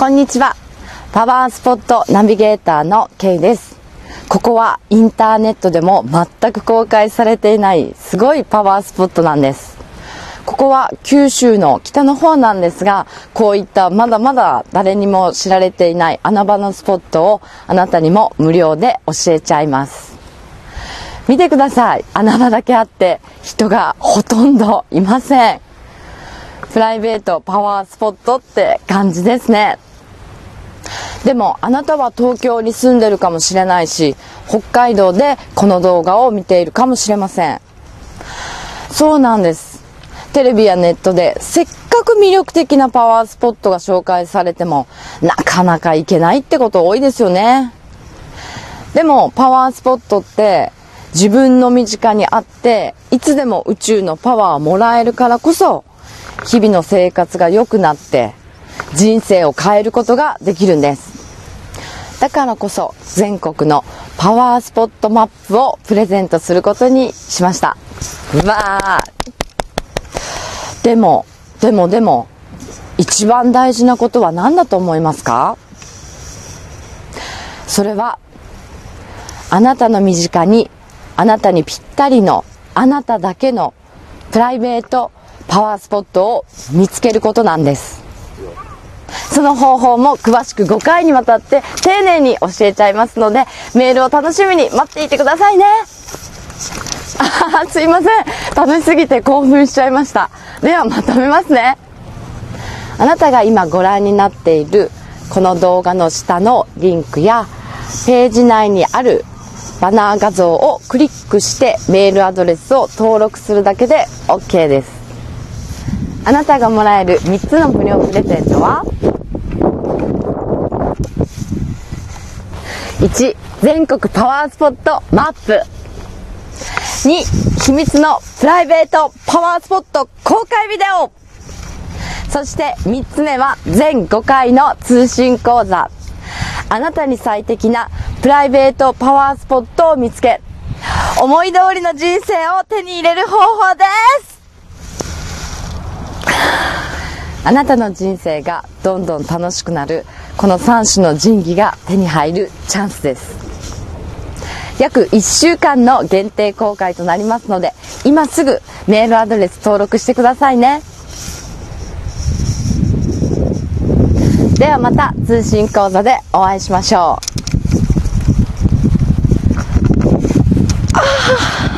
こんにちは。パワースポットナビゲーターのケイです。ここはインターネットでも全く公開されていないすごいパワースポットなんです。ここは九州の北の方なんですが、こういったまだまだ誰にも知られていない穴場のスポットをあなたにも無料で教えちゃいます。見てください。穴場だけあって人がほとんどいません。プライベートパワースポットって感じですね。でもあなたは東京に住んでるかもしれないし、北海道でこの動画を見ているかもしれません。そうなんです。テレビやネットでせっかく魅力的なパワースポットが紹介されてもなかなか行けないってこと多いですよね。でもパワースポットって自分の身近にあっていつでも宇宙のパワーをもらえるからこそ日々の生活が良くなって人生を変えることができるんです。だからこそ全国のパワースポットマップをプレゼントすることにしました。わーでも、でもでも、一番大事なことは何だと思いますか？それは、あなたの身近に、あなたにぴったりの、あなただけのプライベートパワースポットを見つけることなんです。その方法も詳しく5回にわたって丁寧に教えちゃいますので、メールを楽しみに待っていてくださいね。あすいません。楽しすぎて興奮しちゃいました。ではまとめますね。あなたが今ご覧になっているこの動画の下のリンクやページ内にあるバナー画像をクリックしてメールアドレスを登録するだけで OK です。あなたがもらえる3つの無料プレゼントは1全国パワースポットマップ。2秘密のプライベートパワースポット公開ビデオ。そして3つ目は全5回の通信講座。あなたに最適なプライベートパワースポットを見つけ思い通りの人生を手に入れる方法です。あなたの人生がどんどん楽しくなるこの3種の神器が手に入るチャンスです。約1週間の限定公開となりますので今すぐメールアドレス登録してくださいね。ではまた通信講座でお会いしましょう。あー。